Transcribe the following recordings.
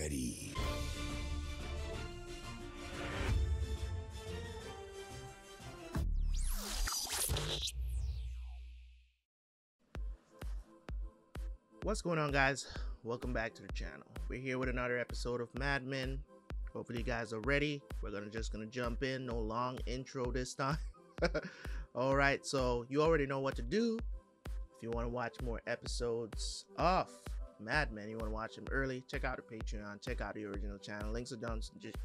ready. What's going on, guys? Welcome back to the channel. We're here with another episode of Mad Men. Hopefully, you guys are ready. We're gonna just gonna jump in. No long intro this time. All right, so you already know what to do. If you want to watch more episodes of Mad Men, you want to watch them early. Check out the Patreon. Check out the original channel. Links are down. Just,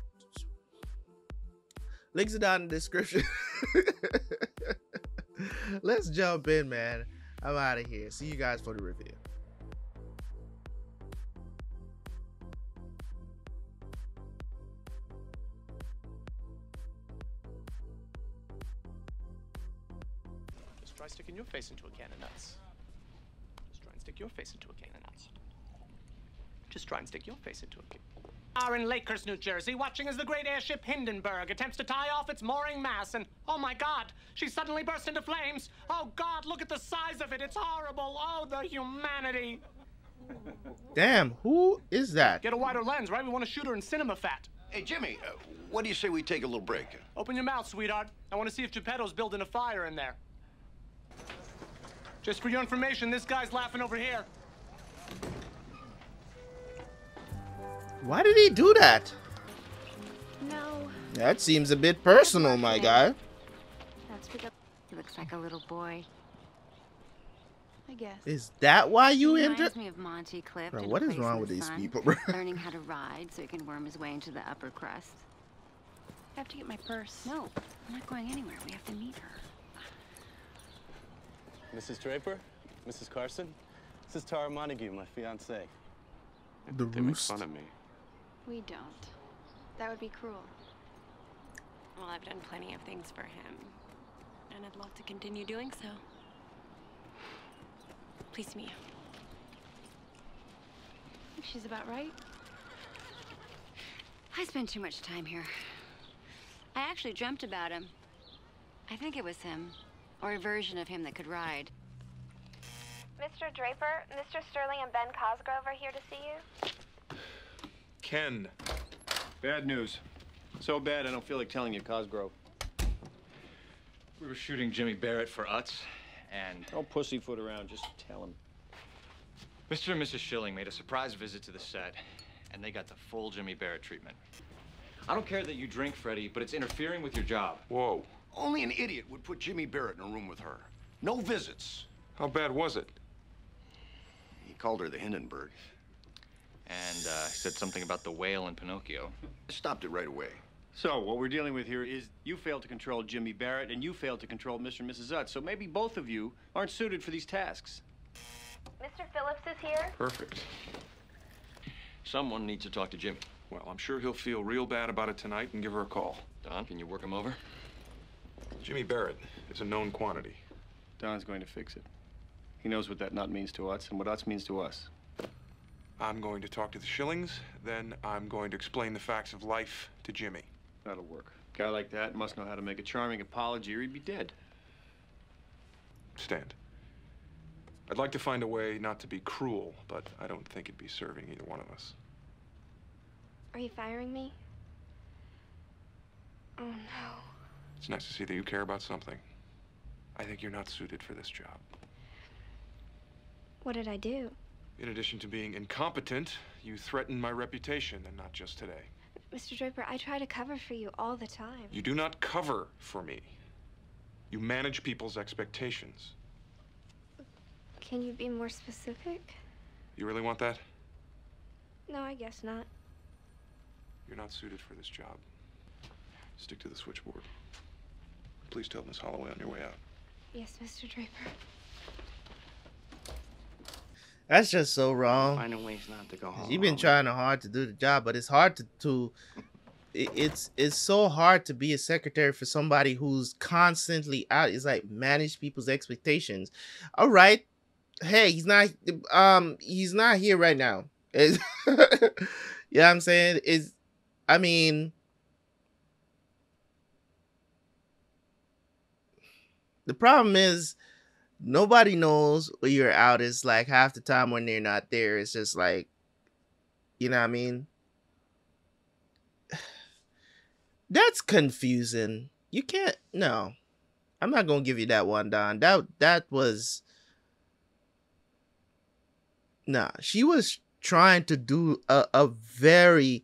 links are down in the description. Let's jump in, man. I'm out of here. See you guys for the review. Just try sticking your face into a can of nuts. Just try and stick your face into a can of nuts. Just try and stick your face into a can. Are in Lakehurst, New Jersey, watching as the great airship Hindenburg attempts to tie off its mooring mass, and oh my God, she suddenly burst into flames. Oh God, look at the size of it. It's horrible. Oh, the humanity. Damn, who is that? Get a wider lens, right? We want to shoot her in cinema fat. Hey, Jimmy, uh, what do you say we take a little break? Open your mouth, sweetheart. I want to see if Geppetto's building a fire in there. Just for your information, this guy's laughing over here. Why did he do that? No, That seems a bit personal, my guy. that's because he looks like a little boy. I guess. Is that why you he injured? reminds me of Monty Clift. Bro, what is Place in wrong the with these Sun, people, bro? learning how to ride so he can worm his way into the upper crust. I have to get my purse. No, I'm not going anywhere. We have to meet her. Mrs. Draper, Mrs. Carson, this is Tara Montague, my fiance. The They make fun of me. We don't. That would be cruel. Well, I've done plenty of things for him, and I'd love to continue doing so. Please meet you. She's about right. I spend too much time here. I actually dreamt about him. I think it was him, or a version of him that could ride. Mr. Draper, Mr. Sterling and Ken Cosgrove are here to see you. Ken, Bad news. So bad I don't feel like telling you, Cosgrove. We were shooting Jimmy Barrett for Utz, and Don't pussyfoot around, just tell him. Mr. and Mrs. Schilling made a surprise visit to the set, and they got the full Jimmy Barrett treatment. I don't care that you drink, Freddie, but it's interfering with your job. whoa. Only an idiot would put Jimmy Barrett in a room with her. No visits. How bad was it? He called her the Hindenburg. And uh, he said something about the whale in Pinocchio. I stopped it right away. So, what we're dealing with here is you failed to control Jimmy Barrett, and you failed to control Mr. and Mrs. Utz. So maybe both of you aren't suited for these tasks. Mr. Phillips is here. Perfect. Someone needs to talk to Jimmy. Well, I'm sure he'll feel real bad about it tonight and give her a call. Don, can you work him over? Jimmy Barrett is a known quantity. Don's going to fix it. He knows what that nut means to Utz and what Utz means to us. I'm going to talk to the Schillings, then I'm going to explain the facts of life to Jimmy. That'll work. A guy like that must know how to make a charming apology or he'd be dead. Stand. I'd like to find a way not to be cruel, but I don't think it'd be serving either one of us. Are you firing me? Oh no. It's nice to see that you care about something. I think you're not suited for this job. What did I do? In addition to being incompetent, you threaten my reputation, and not just today. Mr. Draper, I try to cover for you all the time. You do not cover for me. You manage people's expectations. Can you be more specific? You really want that? No, I guess not. You're not suited for this job. Stick to the switchboard. Please tell Miss Holloway on your way out. Yes, Mr. Draper. That's just so wrong. Finding ways not to go home. You've been trying hard to do the job, but it's hard to, to it's it's so hard to be a secretary for somebody who's constantly out. It's like manage people's expectations. All right, hey, he's not um he's not here right now. It's- you know what I'm saying? Is I mean the problem is nobody knows what you're out. Is like half the time when they're not there it's just like you know what i mean? That's confusing. You can't no. I'm not gonna give you that one don. That that was nah she was trying to do a, a very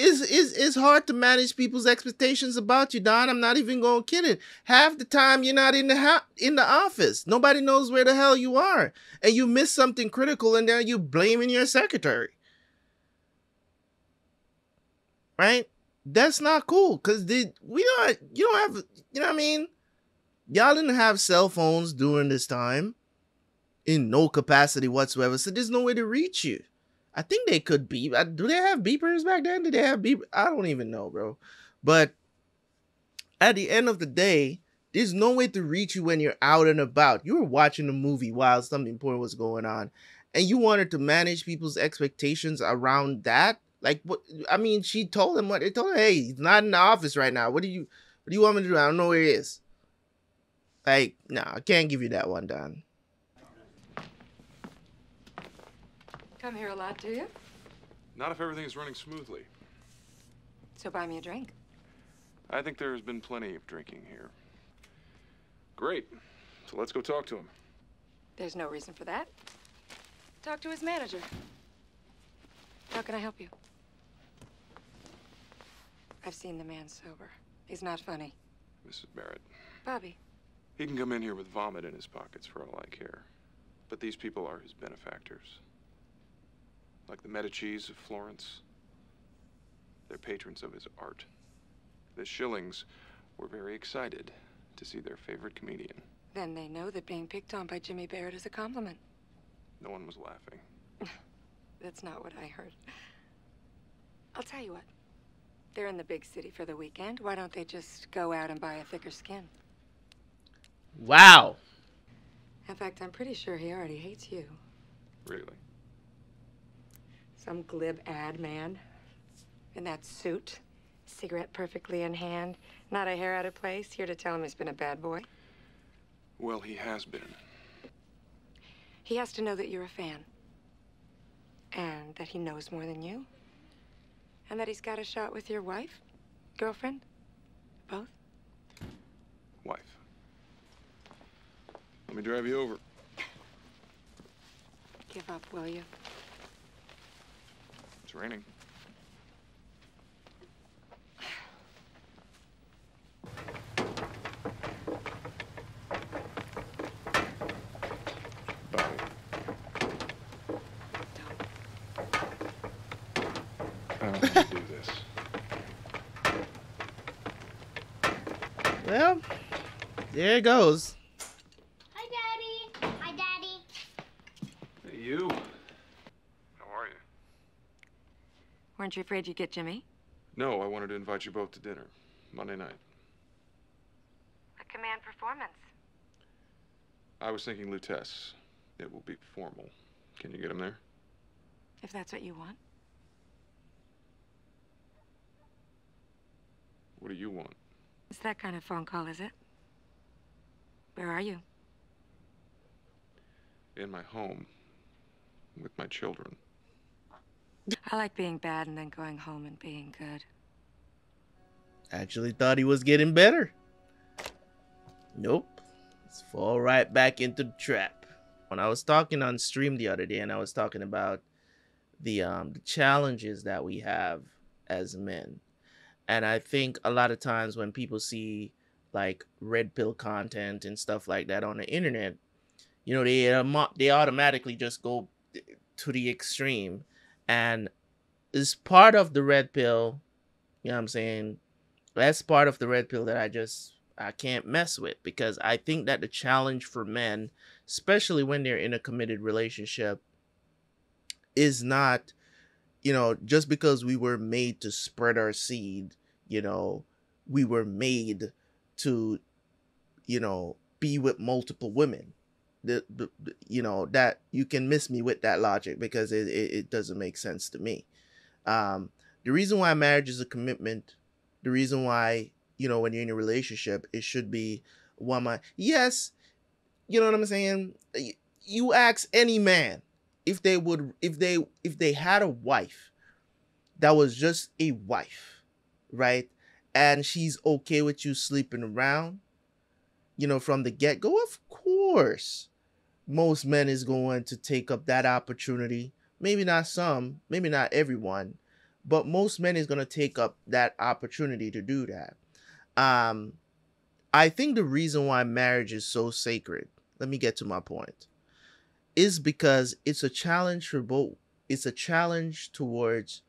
it's, it's, it's hard to manage people's expectations about you, Don. I'm not even going kidding. Half the time you're not in the in the office. Nobody knows where the hell you are, and you miss something critical, and then you blaming your secretary. Right? That's not cool. Cause the we don't you don't have you know what I mean. Y'all didn't have cell phones during this time, in no capacity whatsoever. So there's no way to reach you. I think they could beep. Uh, do they have beepers back then? Did they have beep? I don't even know, bro. But at the end of the day, there's no way to reach you when you're out and about. You were watching a movie while something important was going on, and you wanted to manage people's expectations around that. Like what? I mean, she told him what they told her. Hey, he's not in the office right now. What do you? What do you want me to do? I don't know where he is. Like, no, nah, I can't give you that one, Don. Come here a lot, do you? Not if everything is running smoothly. So buy me a drink. I think there has been plenty of drinking here. Great. So let's go talk to him. There's no reason for that. Talk to his manager. How can I help you? I've seen the man sober. He's not funny. Mrs. Barrett. Bobbie. He can come in here with vomit in his pockets for all I care. But these people are his benefactors like the Medicis of Florence. They're patrons of his art. The Schillings were very excited to see their favorite comedian. Then they know that being picked on by Jimmy Barrett is a compliment. No one was laughing. That's not what I heard. I'll tell you what. They're in the big city for the weekend. Why don't they just go out and buy a thicker skin? Wow. In fact, I'm pretty sure he already hates you. Really? Some glib ad man in that suit, cigarette perfectly in hand, not a hair out of place, here to tell him he's been a bad boy. Well, he has been. He has to know that you're a fan. And that he knows more than you. And that he's got a shot with your wife? Girlfriend? Both? Wife. Let me drive you over. Give up, will you? It's raining. Bobbie. I don't need to do this. Well, there it goes. Hi, Daddy. Hi, Daddy. Hey, you. How are you? Weren't you afraid you'd get Jimmy? No, I wanted to invite you both to dinner. Monday night. A command performance. I was thinking Lutece. It will be formal. Can you get him there? If that's what you want. What do you want? It's that kind of phone call, is it? Where are you? In my home. With my children. I like being bad and then going home and being good. Actually thought he was getting better. Nope. Let's fall right back into the trap. When I was talking on stream the other day and I was talking about the um the challenges that we have as men. And I think a lot of times when people see like red pill content and stuff like that on the internet, you know, they um, they automatically just go to the extreme and is part of the red pill, you know what I'm saying? That's part of the red pill that I just I can't mess with because I think that the challenge for men, especially when they're in a committed relationship, is not, you know, just because we were made to spread our seed, you know, we were made to, you know, be with multiple women. The, the, you know that you can miss me with that logic because it, it, it doesn't make sense to me. Um, the reason why marriage is a commitment, the reason why you know when you're in a relationship, it should be one my yes, you know what I'm saying. You ask any man if they would if they if they had a wife that was just a wife right? And she's okay with you sleeping around, you know, from the get go, of course, most men is going to take up that opportunity. Maybe not some, maybe not everyone, but most men is going to take up that opportunity to do that. Um, I think the reason why marriage is so sacred, let me get to my point, is because it's a challenge for both. It's a challenge towards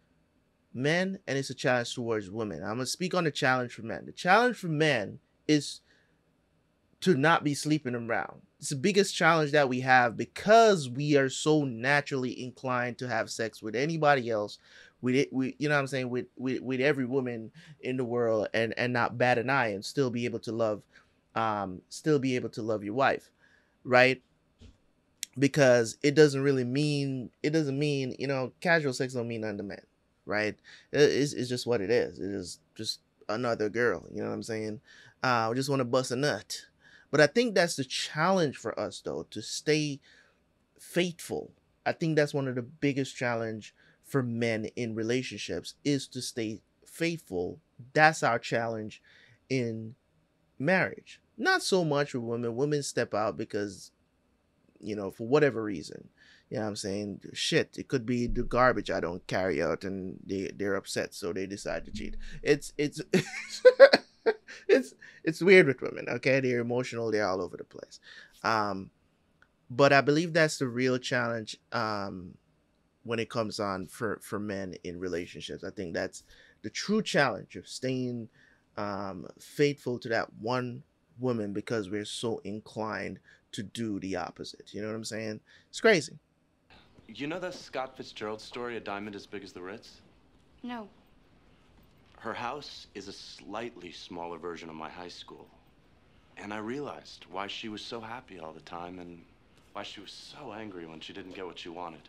men and it's a challenge towards women. I'm going to speak on the challenge for men. The challenge for men is to not be sleeping around. It's the biggest challenge that we have because we are so naturally inclined to have sex with anybody else. With it, we, you know what I'm saying, with, with with every woman in the world, and and not bat an eye, and still be able to love, um, still be able to love your wife, right? Because it doesn't really mean it doesn't mean you know casual sex don't mean nothing to men, right? It's it's just what it is. It is just another girl. You know what I'm saying? Uh, I just want to bust a nut but I think that's the challenge for us though, to stay faithful. I think that's one of the biggest challenge for men in relationships is to stay faithful. That's our challenge in marriage. Not so much with women. Women step out because, you know, for whatever reason. You know what I'm saying? Shit, it could be the garbage I don't carry out and they, they're upset, so they decide to cheat. It's it's it's it's weird with women. Okay, they're emotional. They're all over the place. Um, but I believe that's the real challenge um, when it comes on for for men in relationships. I think that's the true challenge of staying um, faithful to that one woman because we're so inclined to do the opposite. You know what I'm saying? It's crazy. You know the Scott Fitzgerald story, A Diamond as Big as the Ritz? No. Her house is a slightly smaller version of my high school. And I realized why she was so happy all the time and why she was so angry when she didn't get what she wanted.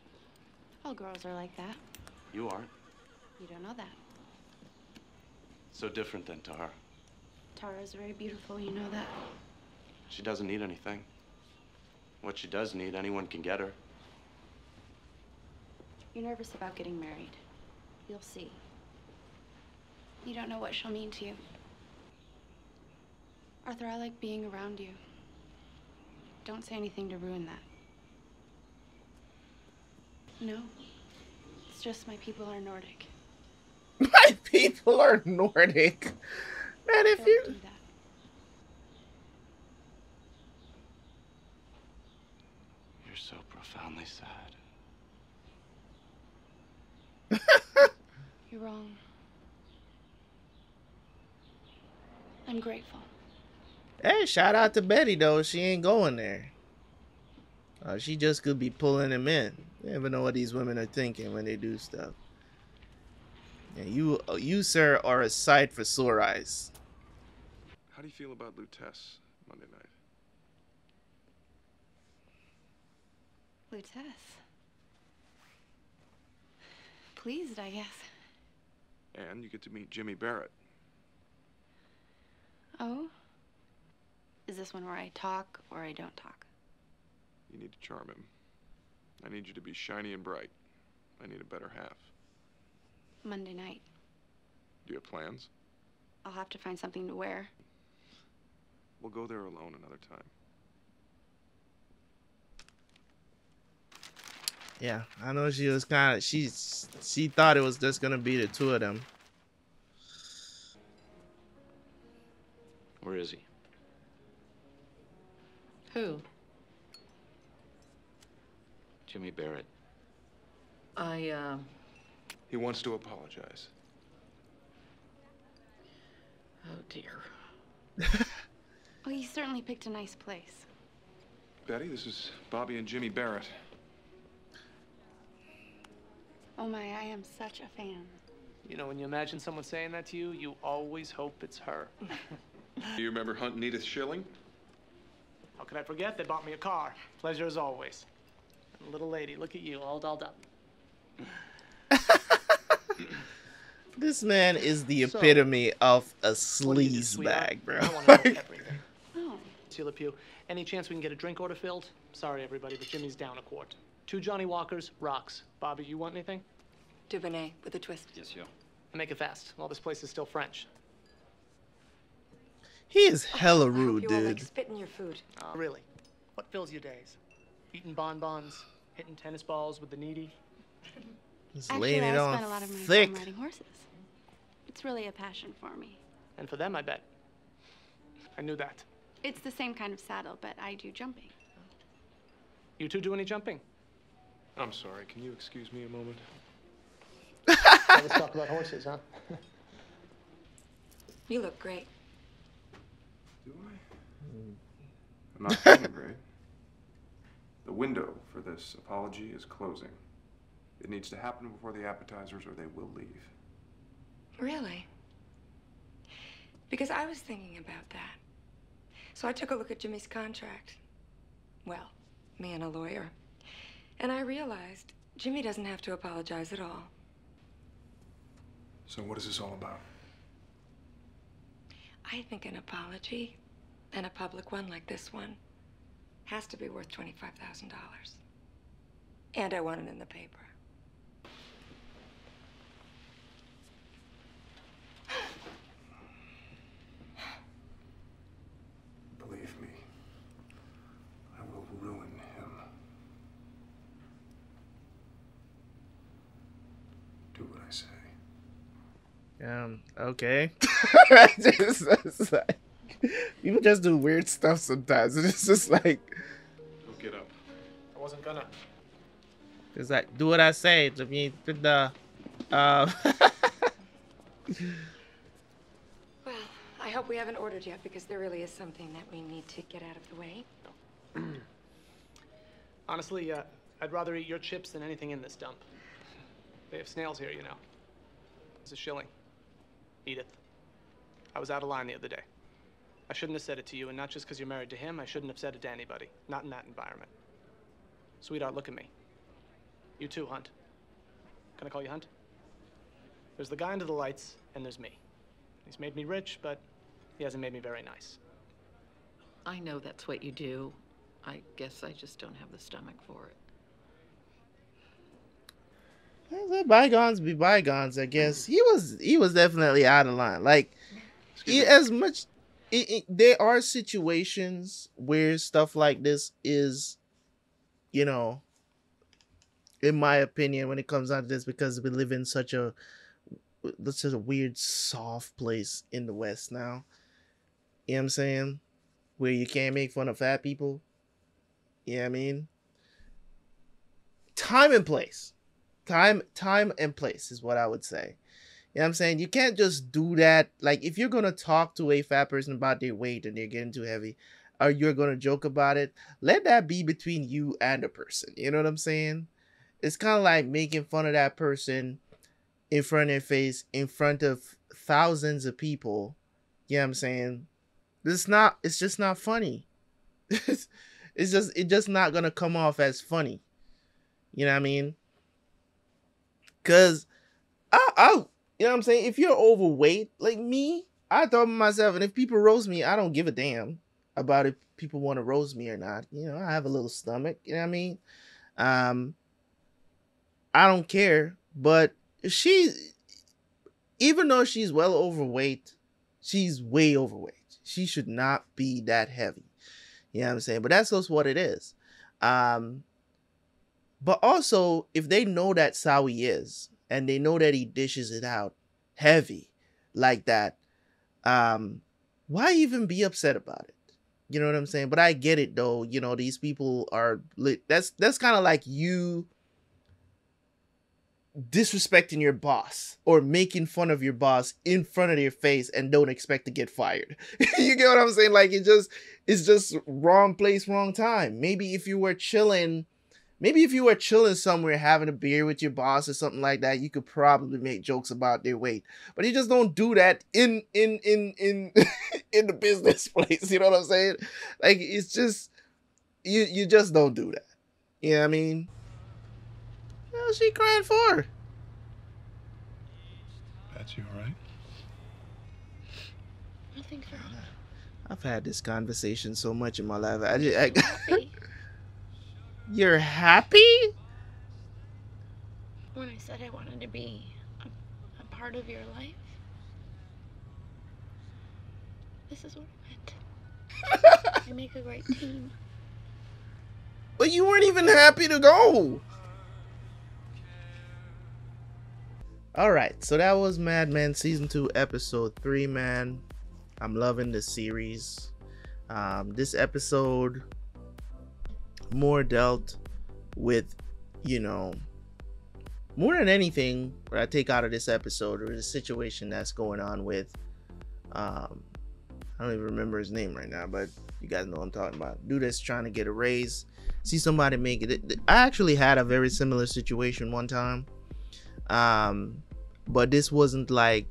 All girls are like that. You aren't. You don't know that. So different than Tara. Tara's very beautiful, you know that. She doesn't need anything. What she does need, anyone can get her. You're nervous about getting married. You'll see. You don't know what she'll mean to you. Arthur, I like being around you. Don't say anything to ruin that. No. It's just my people are Nordic. My people are Nordic. Man, if Don't you do that. You're so profoundly sad. You're wrong. I'm grateful. Hey, shout out to Betty though. She ain't going there. Uh, she just could be pulling him in. You never know what these women are thinking when they do stuff. And you, uh, you sir, are a sight for sore eyes. How do you feel about Lutece Monday night? Lutece. Pleased, I guess. And you get to meet Jimmy Barrett. Oh? Is this one where I talk or I don't talk? You need to charm him. I need you to be shiny and bright. I need a better half. Monday night. Do you have plans? I'll have to find something to wear. We'll go there alone another time. Yeah, I know she was kind of she she thought it was just gonna be the two of them. Where is he? Who? Jimmy Barrett. I, uh, He wants to apologize. oh dear. Well, you certainly picked a nice place. Betty, this is Bobbie and Jimmy Barrett. Oh my, I am such a fan. You know, when you imagine someone saying that to you, you always hope it's her. Do you remember Hunt and Edith Schilling? How could I forget? They bought me a car. Pleasure as always. And little lady, look at you, all dolled up. This man is the So, epitome of a What do do, sleaze sweetheart? bag, bro. I want to know everything. Oh, Sheila Pugh, any chance we can get a drink order filled? Sorry, everybody, but Jimmy's down a quart. Two Johnnie Walkers, rocks. Bobbie, you want anything? Dubonnet with a twist. Yes, yo. And make it fast, while this place is still French. He is hella I hope rude, you won't, like dude. spit in your food. Uh, really? What fills your days? Eating bonbons, hitting tennis balls with the needy? He's Actually, laying it I on spent a lot of my thick. time riding horses. It's really a passion for me. And for them, I bet. I knew that. It's the same kind of saddle, but I do jumping. You two do any jumping? I'm sorry, can you excuse me a moment? Let's talk about horses, huh? You look great. Do I? I'm not feeling great. The window for this apology is closing. It needs to happen before the appetizers or they will leave. Really? Because I was thinking about that. So I took a look at Jimmy's contract. Well, me and a lawyer. And I realized Jimmy doesn't have to apologize at all. So what is this all about? I think an apology, and a public one like this one, has to be worth $25,000. And I want it in the paper. Believe me, I will ruin him. Do what I say. Um, okay. Just- it's like- people just do weird stuff sometimes. And it's just like, Go get up. I wasn't gonna. it's like, do what I say to me. To the, um, Well, I hope we haven't ordered yet because there really is something that we need to get out of the way. Honestly, uh, I'd rather eat your chips than anything in this dump. They have snails here, you know. It's a shilling. Edith. I was out of line the other day. I shouldn't have said it to you, and not just because you're married to him, I shouldn't have said it to anybody. Not in that environment. Sweetheart, look at me. You too, Hunt. Can I call you Hunt? There's the guy under the lights, and there's me. He's made me rich, but he hasn't made me very nice. I know that's what you do. I guess I just don't have the stomach for it. Let bygones be bygones. I guess mm-hmm. he was he was definitely out of line. Like, he, as much it, it, there are situations where stuff like this is, you know, in my opinion, when it comes down to this, because we live in such a such a weird soft place in the West now. You know what I'm saying? Where you can't make fun of fat people. You know what I mean? Time and place. Time time and place is what I would say. You know what I'm saying? You can't just do that. Like if you're gonna talk to a fat person about their weight and they're getting too heavy, or you're gonna joke about it, let that be between you and the person. You know what I'm saying? It's kind of like making fun of that person in front of their face, in front of thousands of people. You know what I'm saying? This not it's just not funny. it's just it's just not gonna come off as funny. You know what I mean? Cause I I you know what I'm saying? If you're overweight like me, I thought to myself, and if people roast me, I don't give a damn about if people want to roast me or not. You know, I have a little stomach, you know what I mean? Um I don't care, but she even though she's well overweight, she's way overweight. She should not be that heavy. You know what I'm saying? But that's just what it is. Um but also, if they know that he is, and they know that he dishes it out heavy like that, um, why even be upset about it? You know what I'm saying? But I get it though. You know, these people are lit. That's that's kind of like you disrespecting your boss or making fun of your boss in front of their face and don't expect to get fired. you get what I'm saying? Like it just it's just wrong place, wrong time. Maybe if you were chilling maybe if you were chilling somewhere having a beer with your boss or something like that, you could probably make jokes about their weight. But you just don't do that in in in in in the business place. You know what I'm saying? Like it's just you you just don't do that. You know what I mean? What's she crying for? That's you, all right? I think so. I've had this conversation so much in my life. I, just, I You're happy? When I said I wanted to be a, a part of your life. This is what I meant. we make a great team. But you weren't even happy to go. Alright, so that was Mad Men Season 2, Episode 3, man. I'm loving the series. Um, this episode more dealt with, you know, more than anything, what I take out of this episode or the situation that's going on with, um, I don't even remember his name right now, but you guys know what I'm talking about. Dude that's trying to get a raise, see somebody make it. I actually had a very similar situation one time um but this wasn't like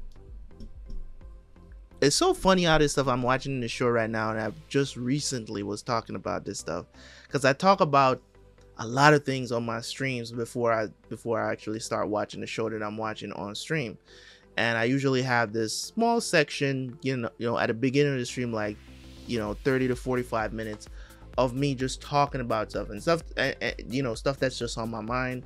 it's so funny how this stuff i'm watching the show right now and i just recently was talking about this stuff. Because i talk about a lot of things on my streams before i before i actually start watching the show that i'm watching on stream. And i usually have this small section you know you know at the beginning of the stream like you know 30 to 45 minutes of me just talking about stuff and stuff you know stuff that's just on my mind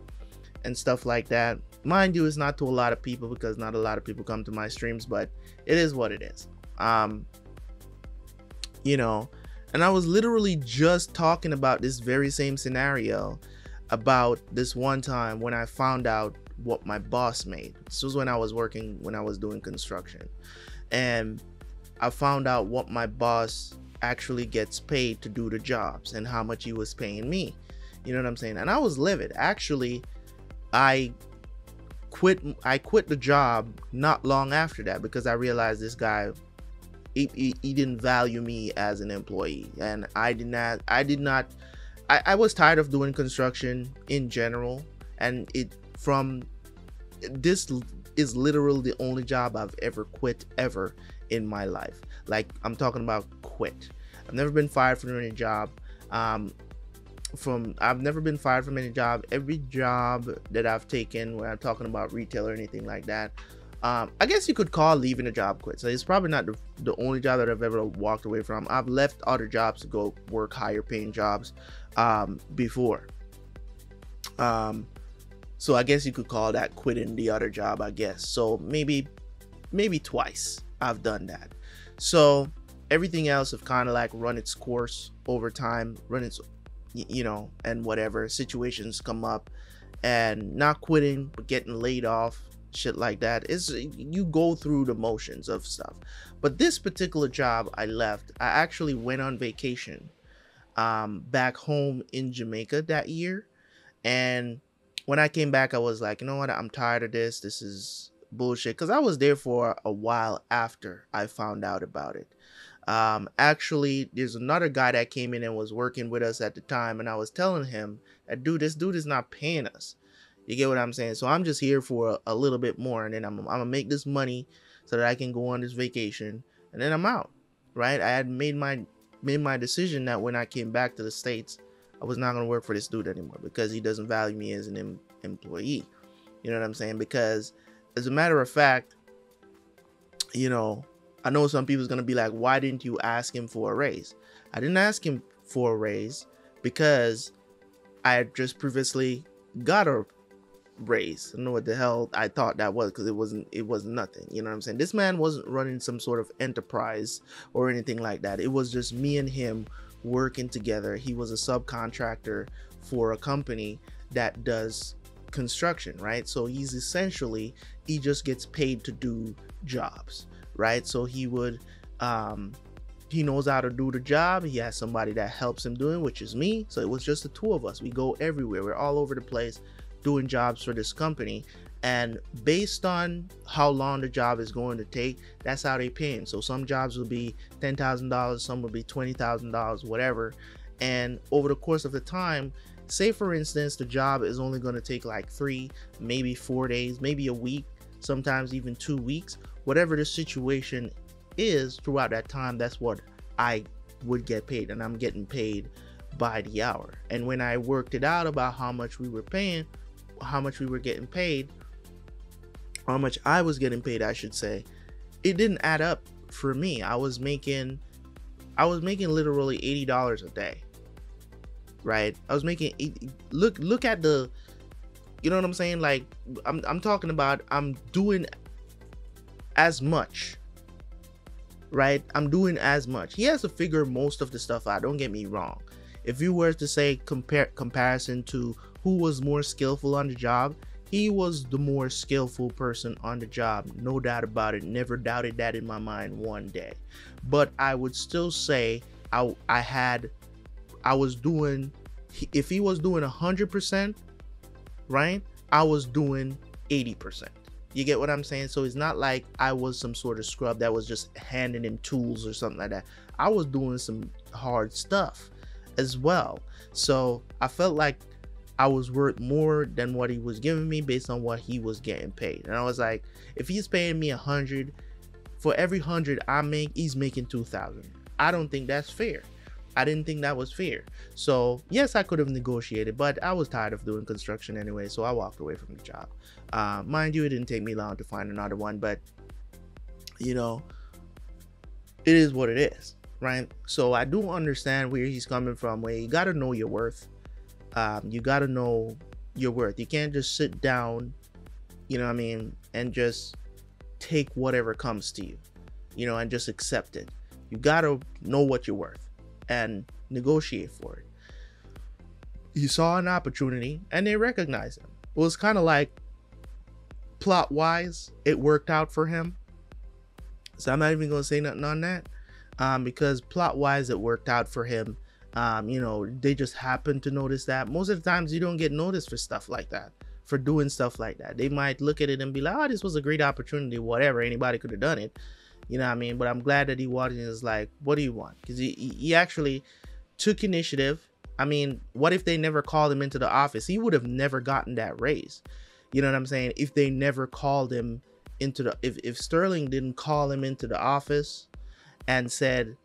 and stuff like that mind you it's not to a lot of people because not a lot of people come to my streams but it is what it is. Um you know and i was literally just talking about this very same scenario about this one time when i found out what my boss made. This was when i was working when i was doing construction. And i found out what my boss actually gets paid to do the jobs and how much he was paying me. You know what i'm saying? And i was livid. Actually i quit I quit the job not long after that because I realized this guy he, he, he, didn't value me as an employee. And I did not I did not I, I was tired of doing construction in general. And it from this is literally the only job I've ever quit ever in my life. Like I'm talking about quit. I've never been fired from any job. Um, from I've never been fired from any job. Every job that I've taken, when I'm talking about retail or anything like that, um, I guess you could call leaving a job quit. So it's probably not the, the only job that I've ever walked away from. I've left other jobs to go work higher paying jobs um, before. Um, so I guess you could call that quitting the other job. I guess so. Maybe, maybe twice I've done that. So everything else have kind of like run its course over time, run its you know, and whatever situations come up and not quitting but getting laid off, shit like that. Is you go through the motions of stuff. But this particular job I left, I actually went on vacation um back home in Jamaica that year and when I came back I was like, you know what? I'm tired of this. This is bullshit cuz I was there for a while after I found out about it. Um, actually, there's another guy that came in and was working with us at the time, and I was telling him that dude, this dude is not paying us. You get what I'm saying? So I'm just here for a, a little bit more, and then I'm, I'm gonna make this money so that I can go on this vacation, and then I'm out. Right? I had made my made my decision that when I came back to the states, I was not gonna work for this dude anymore because he doesn't value me as an em- employee. You know what I'm saying? Because as a matter of fact, you know, I know some people's gonna be like, why didn't you ask him for a raise? I didn't ask him for a raise because I had just previously got a raise. I don't know what the hell I thought that was because it wasn't it was nothing. You know what I'm saying? This man wasn't running some sort of enterprise or anything like that. It was just me and him working together. He was a subcontractor for a company that does construction, right? So he's essentially he just gets paid to do jobs right? So he would, um, he knows how to do the job. He has somebody that helps him doing, which is me. So it was just the two of us. We go everywhere. We're all over the place doing jobs for this company. And based on how long the job is going to take, that's how they pay him. So some jobs will be ten thousand dollars, some will be twenty thousand dollars, whatever. And over the course of the time, say for instance, the job is only going to take like three, maybe four days, maybe a week, sometimes even two weeks whatever the situation is throughout that time, that's what I would get paid. And I'm getting paid by the hour. And when I worked it out about how much we were paying, how much we were getting paid, how much I was getting paid, I should say, it didn't add up for me. I was making I was making literally $80 a day. Right? I was making look look at the you know what I'm saying? Like I'm I'm talking about I'm doing as much right? I'm doing as much. He has to figure most of the stuff out. Don't get me wrong. If you were to say compare comparison to who was more skillful on the job he was the more skillful person on the job. No doubt about it. Never doubted that in my mind one day. But i would still say i i had i was doing if he was doing 100% right i was doing 80% you get what I'm saying? So it's not like I was some sort of scrub that was just handing him tools or something like that. I was doing some hard stuff as well. So I felt like I was worth more than what he was giving me based on what he was getting paid. And I was like, if he's paying me a hundred for every hundred I make, he's making two thousand. I don't think that's fair. I didn't think that was fair. So yes, I could have negotiated, but I was tired of doing construction anyway, so I walked away from the job. Uh, mind you, it didn't take me long to find another one, but you know, it is what it is, right? So I do understand where he's coming from. Where you got to know your worth. Um, you got to know your worth. You can't just sit down, you know what I mean, and just take whatever comes to you, you know, and just accept it. You got to know what you're worth and negotiate for it. He saw an opportunity and they recognized him. It was kind of like plot wise, it worked out for him. So I'm not even going to say nothing on that um, because plot wise, it worked out for him. Um, you know, they just happened to notice that. Most of the times, you don't get noticed for stuff like that, for doing stuff like that. They might look at it and be like, oh, this was a great opportunity, whatever. Anybody could have done it. You know what I mean? But I'm glad that he watched and is like, what do you want? Because he, he actually took initiative. I mean, what if they never called him into the office? He would have never gotten that raise. You know what I'm saying? If they never called him into the if, if Sterling didn't call him into the office and said,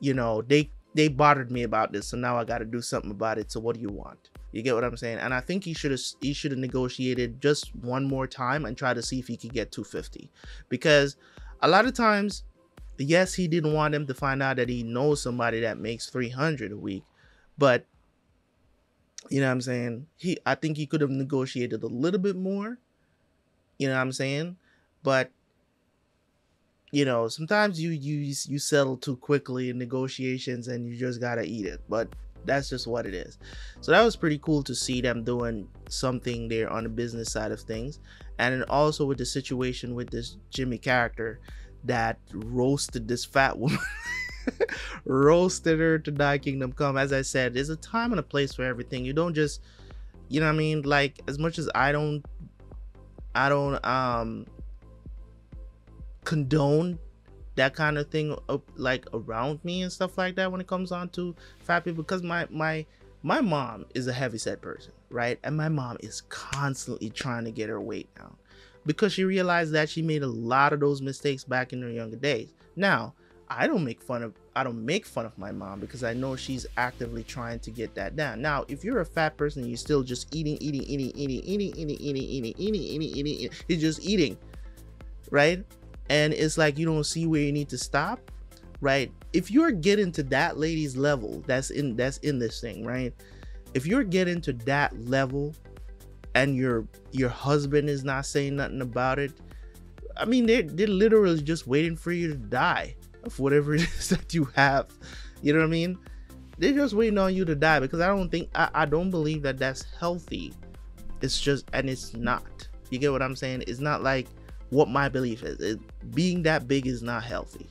you know, they they bothered me about this, so now I got to do something about it. So what do you want? You get what I'm saying? And I think he should have he should have negotiated just one more time and try to see if he could get 250 because a lot of times, yes, he didn't want him to find out that he knows somebody that makes 300 a week, but you know what I'm saying? He I think he could have negotiated a little bit more. You know what I'm saying? But you know, sometimes you you you settle too quickly in negotiations and you just got to eat it. But that's just what it is. So that was pretty cool to see them doing something there on the business side of things. And then also with the situation with this Jimmy character that roasted this fat woman. roasted her to die kingdom come. As I said, there's a time and a place for everything. You don't just you know what I mean? Like as much as I don't I don't um condone that kind of thing up like around me and stuff like that when it comes on to fat people because my my my mom is a heavy set person right and my mom is constantly trying to get her weight down because she realized that she made a lot of those mistakes back in her younger days now i don't make fun of i don't make fun of my mom because i know she's actively trying to get that down now if you're a fat person you're still just eating eating eating eating eating eating eating eating eating eating eating you're just eating right and it's like you don't see where you need to stop right? If you're getting to that lady's level that's in that's in this thing right? If you're getting to that level and your your husband is not saying nothing about it i mean they're, they're literally just waiting for you to die of whatever it is that you have. You know what i mean? They're just waiting on you to die because i don't think i, I don't believe that that's healthy. It's just and it's not. You get what i'm saying? It's not like what my belief is. It, being that big is not healthy.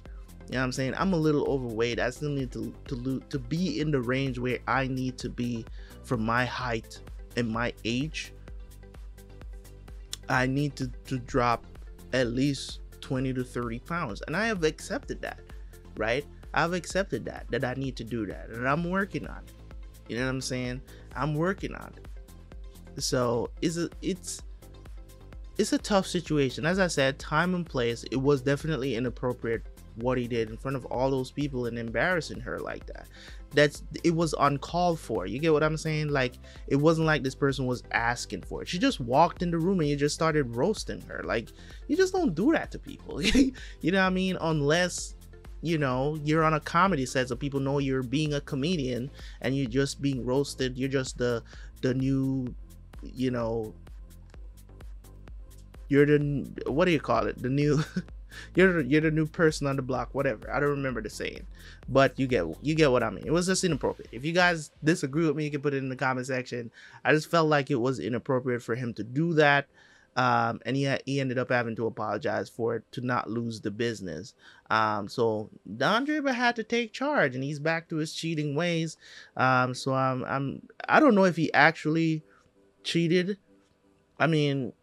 You know what I'm saying? I'm a little overweight. I still need to to to be in the range where I need to be for my height and my age. I need to, to drop at least 20 to 30 pounds. And I have accepted that, right? I've accepted that, that I need to do that. And I'm working on it. You know what I'm saying? I'm working on it. So it's a, it's it's a tough situation. As I said, time and place, it was definitely inappropriate what he did in front of all those people and embarrassing her like that. That's it was uncalled for. You get what I'm saying? Like it wasn't like this person was asking for it. She just walked in the room and you just started roasting her. Like you just don't do that to people. you know what I mean? Unless you know you're on a comedy set so people know you're being a comedian and you're just being roasted. You're just the the new you know you're the what do you call it the new you're you're the new person on the block, whatever. I don't remember the saying, but you get you get what I mean. It was just inappropriate. If you guys disagree with me, you can put it in the comment section. I just felt like it was inappropriate for him to do that. Um, and he he ended up having to apologize for it to not lose the business. Um, so Don Draper had to take charge, and he's back to his cheating ways. Um, so I'm I'm I don't know if he actually cheated. I mean,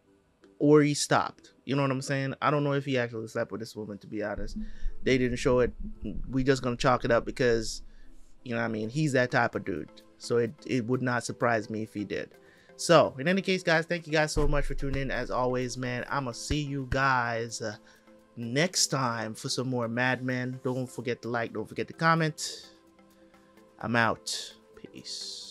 or he stopped. You know what I'm saying? I don't know if he actually slept with this woman. To be honest, they didn't show it. We just gonna chalk it up because, you know, what I mean, he's that type of dude. So it it would not surprise me if he did. So in any case, guys, thank you guys so much for tuning in. As always, man, I'ma see you guys uh, next time for some more Mad Men. Don't forget to like. Don't forget to comment. I'm out. Peace.